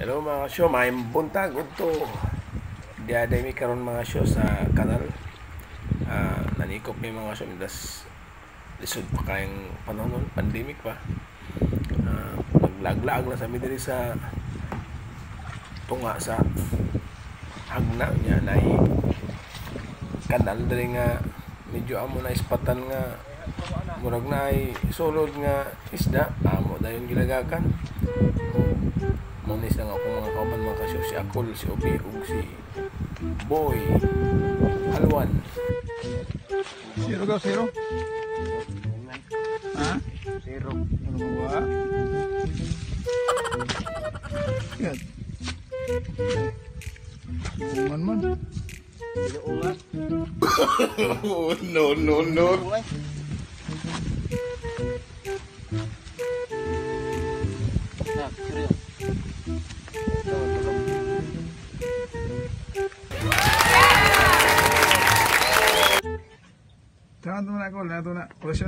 Hello mga show, may buntag to. Diaday mi karon mga show sa kanal. Ah, nanikop mi mga show das lisod pa kayong panahon pandemic pa. Ah, naglaglag na sa mi diri sa tunga sa hagna niya nay kanal diri nga medyo amo na ispatan nga murag na ay sulod nga isda amo dayon gilagakan Akol, si Obi, ug si Boy Halwan. Zero daw, zero. Ha? Zero. Ano ba? Yan. Man. Inuunga. oh, no, no, no. Uungay. 台湾ドラゴ我来ドラ、我说。